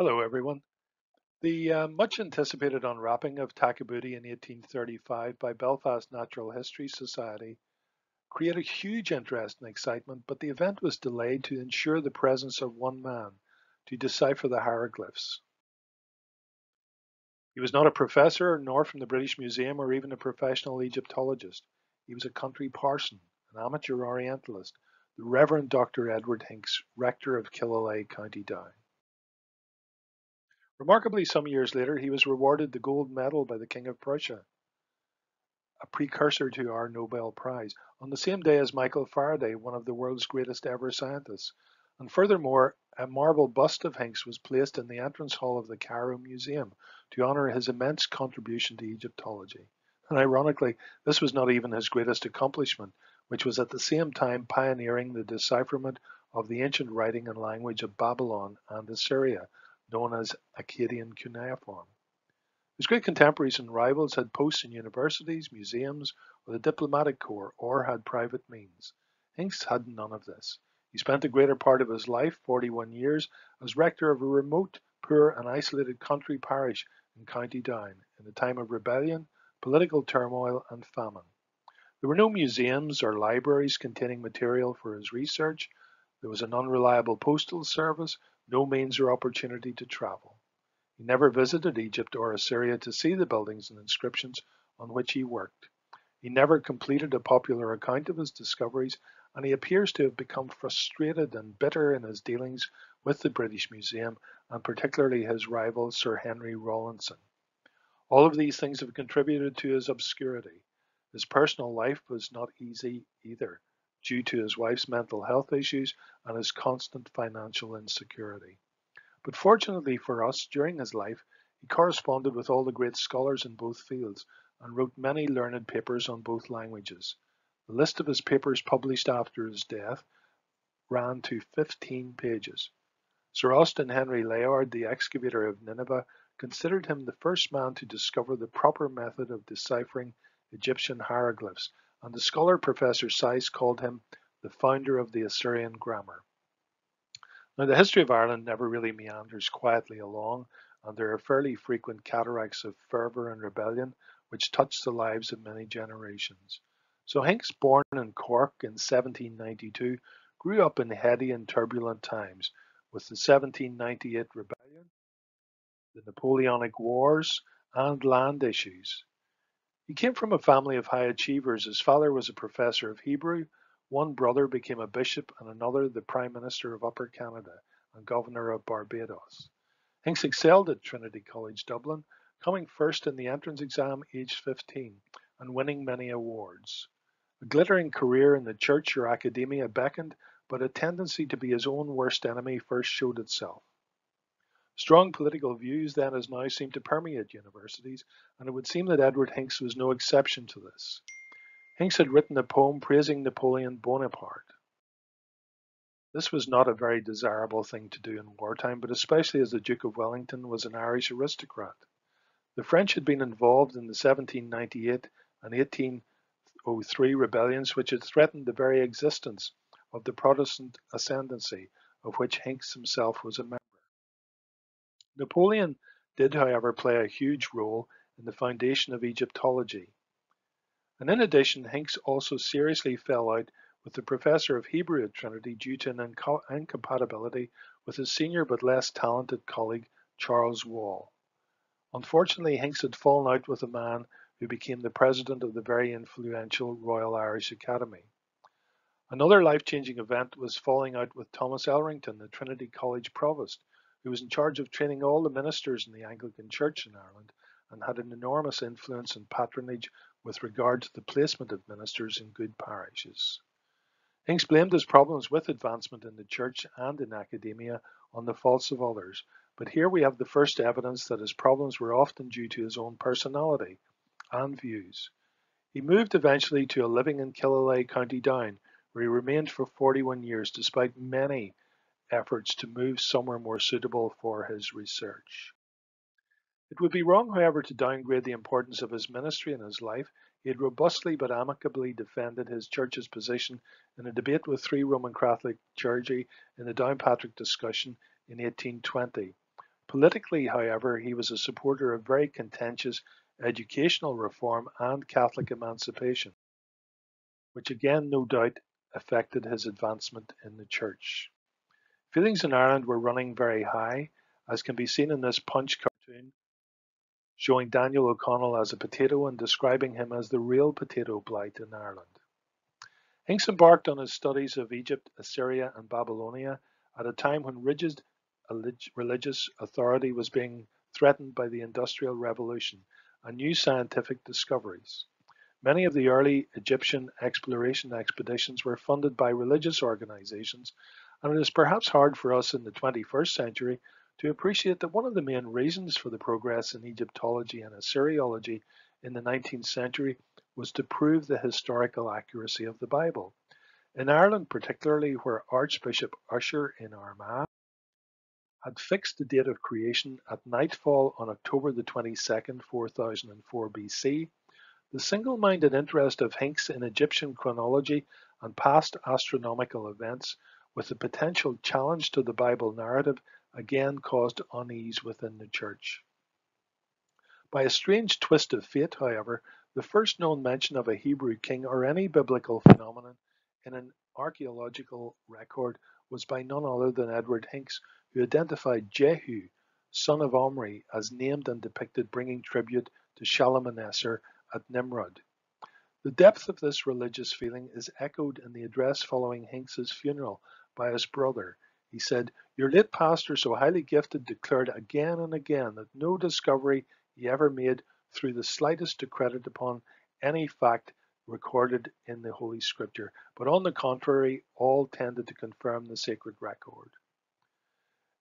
Hello, everyone. The uh, much anticipated unwrapping of Takabuti in 1835 by Belfast Natural History Society created huge interest and excitement, but the event was delayed to ensure the presence of one man to decipher the hieroglyphs. He was not a professor, nor from the British Museum, or even a professional Egyptologist. He was a country parson, an amateur Orientalist, the Reverend Dr. Edward Hincks, rector of Killyleagh, County Down. Remarkably, some years later, he was rewarded the gold medal by the King of Prussia, a precursor to our Nobel Prize, on the same day as Michael Faraday, one of the world's greatest ever scientists. And furthermore, a marble bust of Hincks was placed in the entrance hall of the Cairo Museum to honor his immense contribution to Egyptology. And ironically, this was not even his greatest accomplishment, which was at the same time pioneering the decipherment of the ancient writing and language of Babylon and Assyria, known as Akkadian cuneiform. His great contemporaries and rivals had posts in universities, museums, or the diplomatic corps, or had private means. Hincks had none of this. He spent the greater part of his life, 41 years, as rector of a remote, poor, and isolated country parish in County Down in a time of rebellion, political turmoil, and famine. There were no museums or libraries containing material for his research. There was an unreliable postal service, no means or opportunity to travel. He never visited Egypt or Assyria to see the buildings and inscriptions on which he worked. He never completed a popular account of his discoveries, and he appears to have become frustrated and bitter in his dealings with the British Museum, and particularly his rival Sir Henry Rawlinson. All of these things have contributed to his obscurity. His personal life was not easy either due to his wife's mental health issues and his constant financial insecurity. But fortunately for us, during his life, he corresponded with all the great scholars in both fields and wrote many learned papers on both languages. The list of his papers published after his death ran to 15 pages. Sir Austen Henry Layard, the excavator of Nineveh, considered him the first man to discover the proper method of deciphering Egyptian hieroglyphs and the scholar Professor Sayce called him the founder of the Assyrian grammar. Now, the history of Ireland never really meanders quietly along, and there are fairly frequent cataracts of fervour and rebellion which touch the lives of many generations. So Hincks, born in Cork in 1792, grew up in heady and turbulent times with the 1798 rebellion, the Napoleonic Wars, and land issues. He came from a family of high achievers. His father was a professor of Hebrew, one brother became a bishop, and another the Prime Minister of Upper Canada and Governor of Barbados. Hincks excelled at Trinity College Dublin, coming first in the entrance exam aged 15 and winning many awards. A glittering career in the church or academia beckoned, but a tendency to be his own worst enemy first showed itself. Strong political views then as now seem to permeate universities, and it would seem that Edward Hincks was no exception to this. Hincks had written a poem praising Napoleon Bonaparte. This was not a very desirable thing to do in wartime, but especially as the Duke of Wellington was an Irish aristocrat. The French had been involved in the 1798 and 1803 rebellions, which had threatened the very existence of the Protestant ascendancy, of which Hincks himself was a member. Napoleon did, however, play a huge role in the foundation of Egyptology. And in addition, Hincks also seriously fell out with the professor of Hebrew at Trinity due to an incompatibility with his senior but less talented colleague Charles Wall. Unfortunately, Hincks had fallen out with a man who became the president of the very influential Royal Irish Academy. Another life-changing event was falling out with Thomas Elrington, the Trinity College provost, who was in charge of training all the ministers in the Anglican Church in Ireland and had an enormous influence and patronage with regard to the placement of ministers in good parishes. Hincks blamed his problems with advancement in the church and in academia on the faults of others, but here we have the first evidence that his problems were often due to his own personality and views. He moved eventually to a living in Killyleagh, County Down, where he remained for 41 years despite many efforts to move somewhere more suitable for his research. It would be wrong, however, to downgrade the importance of his ministry and his life. He had robustly but amicably defended his church's position in a debate with three Roman Catholic clergy in the Downpatrick discussion in 1820. Politically, however, he was a supporter of very contentious educational reform and Catholic emancipation, which again no doubt affected his advancement in the church. Feelings in Ireland were running very high, as can be seen in this Punch cartoon showing Daniel O'Connell as a potato and describing him as the real potato blight in Ireland. Hincks embarked on his studies of Egypt, Assyria, and Babylonia at a time when rigid religious authority was being threatened by the Industrial Revolution and new scientific discoveries. Many of the early Egyptian exploration expeditions were funded by religious organizations, and it is perhaps hard for us in the 21st century to appreciate that one of the main reasons for the progress in Egyptology and Assyriology in the 19th century was to prove the historical accuracy of the Bible. In Ireland, particularly where Archbishop Ussher in Armagh had fixed the date of creation at nightfall on October the 22nd, 4004 BC, the single-minded interest of Hincks in Egyptian chronology and past astronomical events with the potential challenge to the Bible narrative again caused unease within the church. By a strange twist of fate, however, the first known mention of a Hebrew king or any biblical phenomenon in an archaeological record was by none other than Edward Hincks, who identified Jehu, son of Omri, as named and depicted bringing tribute to Shalmaneser at Nimrud. The depth of this religious feeling is echoed in the address following Hincks's funeral by his brother. He said, Your late pastor, so highly gifted, declared again and again that no discovery he ever made threw the slightest credit upon any fact recorded in the Holy Scripture, but on the contrary, all tended to confirm the sacred record.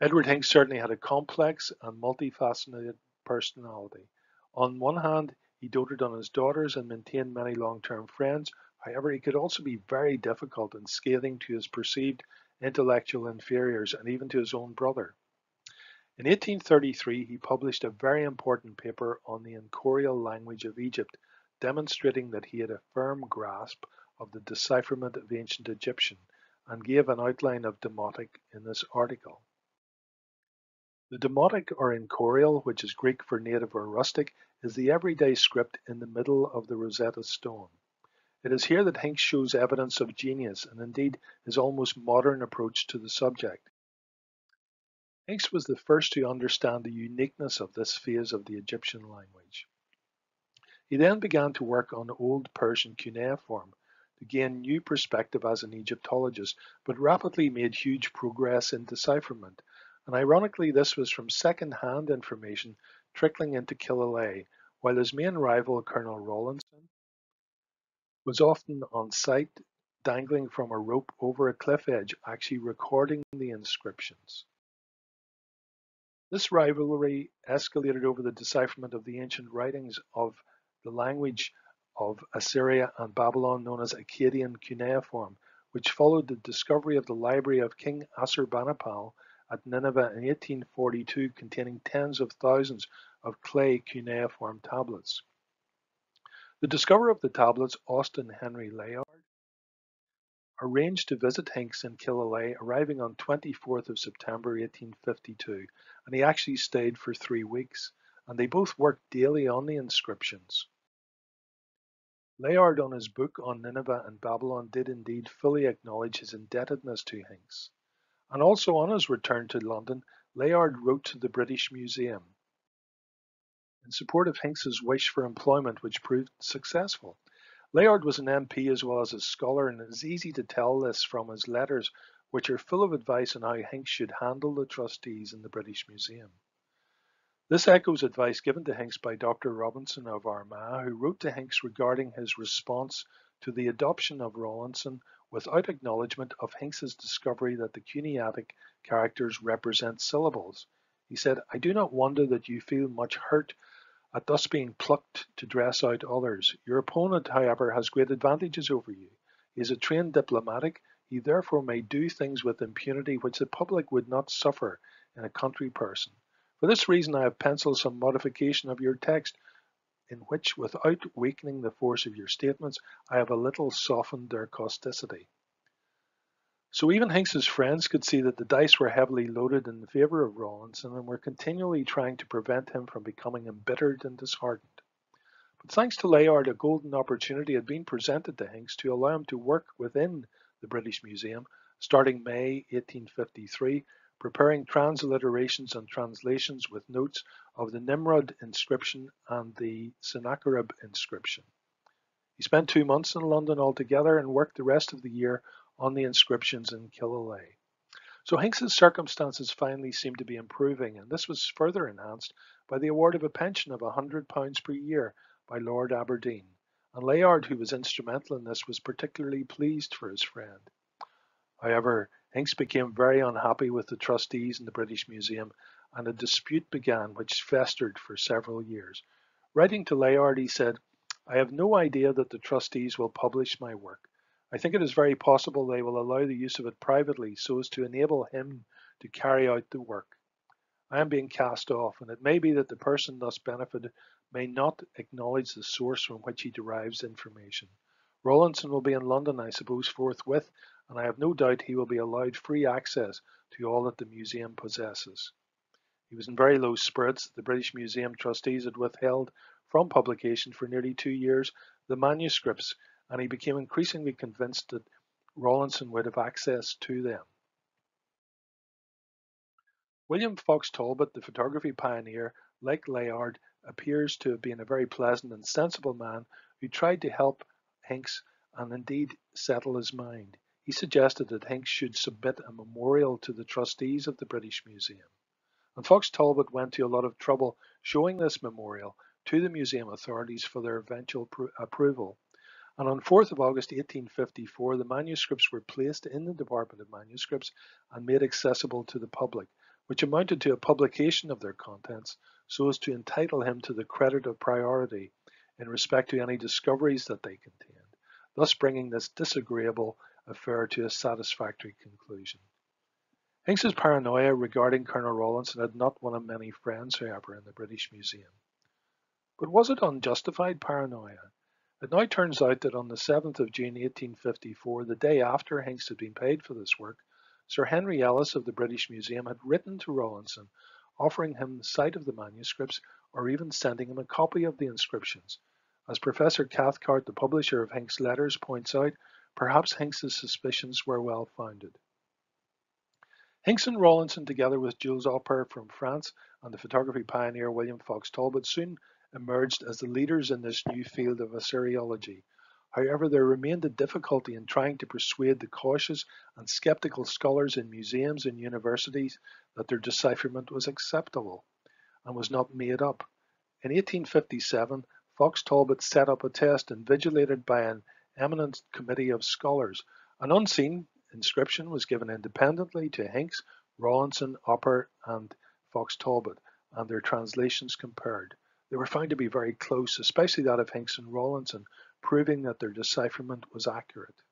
Edward Hincks certainly had a complex and multifaceted personality. On one hand, he doted on his daughters and maintained many long-term friends. However, he could also be very difficult and scathing to his perceived intellectual inferiors and even to his own brother. In 1833, he published a very important paper on the Enchorial language of Egypt, demonstrating that he had a firm grasp of the decipherment of ancient Egyptian, and gave an outline of Demotic in this article. The Demotic or Enchorial, which is Greek for native or rustic, is the everyday script in the middle of the Rosetta Stone. It is here that Hincks shows evidence of genius and indeed his almost modern approach to the subject. Hincks was the first to understand the uniqueness of this phase of the Egyptian language. He then began to work on Old Persian cuneiform to gain new perspective as an Egyptologist, but rapidly made huge progress in decipherment and ironically this was from second-hand information trickling into Killyleagh, while his main rival, Colonel Rawlinson, was often on site dangling from a rope over a cliff edge, actually recording the inscriptions. This rivalry escalated over the decipherment of the ancient writings of the language of Assyria and Babylon known as Akkadian cuneiform, which followed the discovery of the library of King Assurbanipal at Nineveh in 1842 containing tens of thousands of clay cuneiform tablets. The discoverer of the tablets, Austen Henry Layard, arranged to visit Hincks in Killyleagh, arriving on 24th of September 1852, and he actually stayed for three weeks, and they both worked daily on the inscriptions. Layard on his book on Nineveh and Babylon did indeed fully acknowledge his indebtedness to Hincks. And also on his return to London, Layard wrote to the British Museum in support of Hincks's wish for employment, which proved successful. Layard was an MP as well as a scholar, and it is easy to tell this from his letters, which are full of advice on how Hincks should handle the trustees in the British Museum. This echoes advice given to Hincks by Dr. Robinson of Armagh, who wrote to Hincks regarding his response to the adoption of Rawlinson without acknowledgement of Hincks's discovery that the Cuneiatic characters represent syllables. He said, I do not wonder that you feel much hurt at thus being plucked to dress out others. Your opponent, however, has great advantages over you. He is a trained diplomatic. He therefore may do things with impunity which the public would not suffer in a country person. For this reason I have penciled some modification of your text in which, without weakening the force of your statements, I have a little softened their causticity. So even Hincks's friends could see that the dice were heavily loaded in favour of Rawlinson and were continually trying to prevent him from becoming embittered and disheartened. But thanks to Layard, a golden opportunity had been presented to Hincks to allow him to work within the British Museum starting May 1853, preparing transliterations and translations with notes of the Nimrud inscription and the Sennacherib inscription. He spent two months in London altogether and worked the rest of the year on the inscriptions in Killyleagh. So Hincks's circumstances finally seemed to be improving, and this was further enhanced by the award of a pension of £100 per year by Lord Aberdeen. And Layard, who was instrumental in this, was particularly pleased for his friend. However, Hincks became very unhappy with the trustees in the British Museum, and a dispute began which festered for several years. Writing to Layard, he said, I have no idea that the trustees will publish my work. I think it is very possible they will allow the use of it privately so as to enable him to carry out the work. I am being cast off, and it may be that the person thus benefited may not acknowledge the source from which he derives information. Rawlinson will be in London, I suppose, forthwith, and I have no doubt he will be allowed free access to all that the museum possesses. He was in very low spirits. that The British Museum trustees had withheld from publication for nearly two years the manuscripts and he became increasingly convinced that Rawlinson would have access to them. William Fox Talbot, the photography pioneer, like Layard, appears to have been a very pleasant and sensible man who tried to help Hincks and indeed settle his mind. He suggested that Hincks should submit a memorial to the trustees of the British Museum. And Fox Talbot went to a lot of trouble showing this memorial to the museum authorities for their eventual approval and on 4th of August 1854 the manuscripts were placed in the Department of Manuscripts and made accessible to the public, which amounted to a publication of their contents so as to entitle him to the credit of priority in respect to any discoveries that they contained, thus bringing this disagreeable affair to a satisfactory conclusion. Hincks's paranoia regarding Colonel Rawlinson had not won him many friends, however, in the British Museum. But was it unjustified paranoia? It now turns out that on the 7th of June 1854, the day after Hincks had been paid for this work, Sir Henry Ellis of the British Museum had written to Rawlinson offering him the sight of the manuscripts or even sending him a copy of the inscriptions. As Professor Cathcart, the publisher of Hincks' letters, points out, perhaps Hincks's suspicions were well founded. Hincks and Rawlinson, together with Jules Oppert from France and the photography pioneer William Fox Talbot, soon emerged as the leaders in this new field of Assyriology. However, there remained a difficulty in trying to persuade the cautious and skeptical scholars in museums and universities that their decipherment was acceptable and was not made up. In 1857, Fox Talbot set up a test invigilated by an eminent committee of scholars. An unseen inscription was given independently to Hincks, Rawlinson, Oppert, and Fox Talbot, and their translations compared. They were found to be very close, especially that of Hincks and Rawlinson, proving that their decipherment was accurate.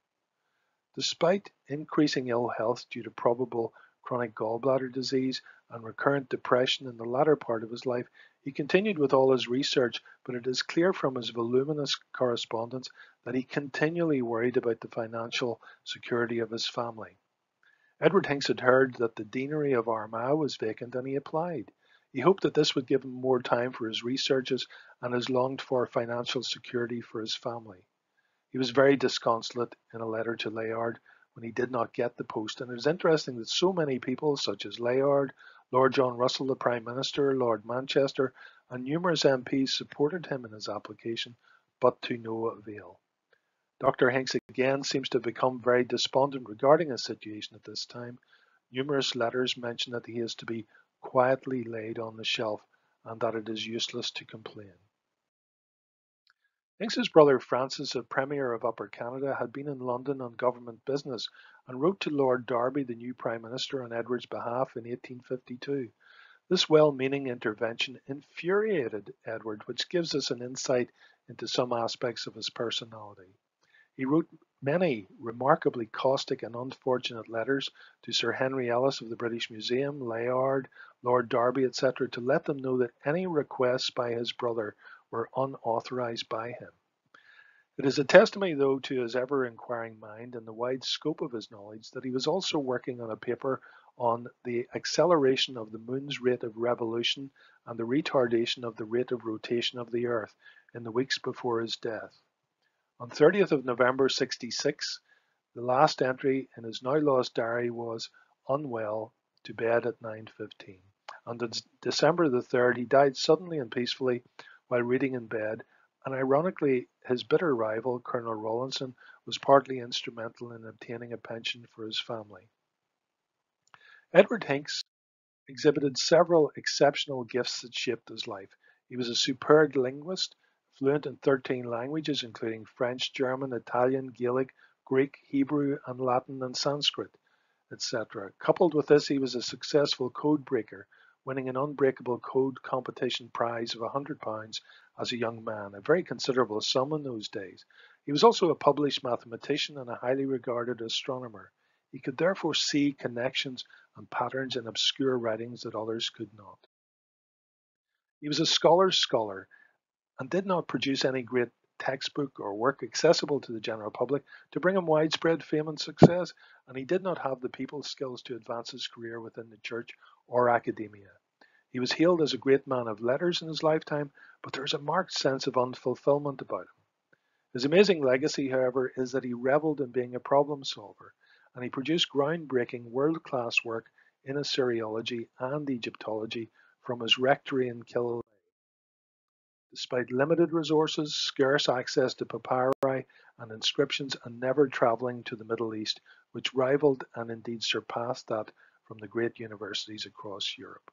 Despite increasing ill health due to probable chronic gallbladder disease and recurrent depression in the latter part of his life, he continued with all his research, but it is clear from his voluminous correspondence that he continually worried about the financial security of his family. Edward Hincks had heard that the deanery of Armagh was vacant and he applied. He hoped that this would give him more time for his researches and his longed for financial security for his family. He was very disconsolate in a letter to Layard when he did not get the post, and it is interesting that so many people, such as Layard, Lord John Russell, the Prime Minister, Lord Manchester, and numerous MPs supported him in his application, but to no avail. Dr. Hincks again seems to have become very despondent regarding his situation at this time. Numerous letters mention that he is to be quietly laid on the shelf and that it is useless to complain. Hincks's brother Francis, a Premier of Upper Canada, had been in London on government business and wrote to Lord Derby, the new Prime Minister, on Edward's behalf in 1852. This well-meaning intervention infuriated Edward, which gives us an insight into some aspects of his personality. He wrote many remarkably caustic and unfortunate letters to Sir Henry Ellis of the British Museum, Layard, Lord Derby, etc., to let them know that any requests by his brother were unauthorized by him. It is a testimony, though, to his ever inquiring mind and the wide scope of his knowledge that he was also working on a paper on the acceleration of the moon's rate of revolution and the retardation of the rate of rotation of the earth in the weeks before his death. On 30th of November 66, the last entry in his now lost diary was unwell to bed at 9.15. On December the 3rd, he died suddenly and peacefully while reading in bed and ironically, his bitter rival, Colonel Rawlinson, was partly instrumental in obtaining a pension for his family. Edward Hincks exhibited several exceptional gifts that shaped his life. He was a superb linguist, fluent in 13 languages, including French, German, Italian, Gaelic, Greek, Hebrew, and Latin and Sanskrit, etc. Coupled with this, he was a successful code breaker, winning an unbreakable code competition prize of £100 as a young man, a very considerable sum in those days. He was also a published mathematician and a highly regarded astronomer. He could therefore see connections and patterns in obscure writings that others could not. He was a scholar's scholar and did not produce any great textbook or work accessible to the general public to bring him widespread fame and success, and he did not have the people skills to advance his career within the church or academia. He was hailed as a great man of letters in his lifetime, but there is a marked sense of unfulfillment about him. His amazing legacy, however, is that he reveled in being a problem solver, and he produced groundbreaking world class work in Assyriology and Egyptology from his rectory in Killyleagh. Despite limited resources, scarce access to papyri and inscriptions, and never travelling to the Middle East, which rivaled and indeed surpassed that from the great universities across Europe.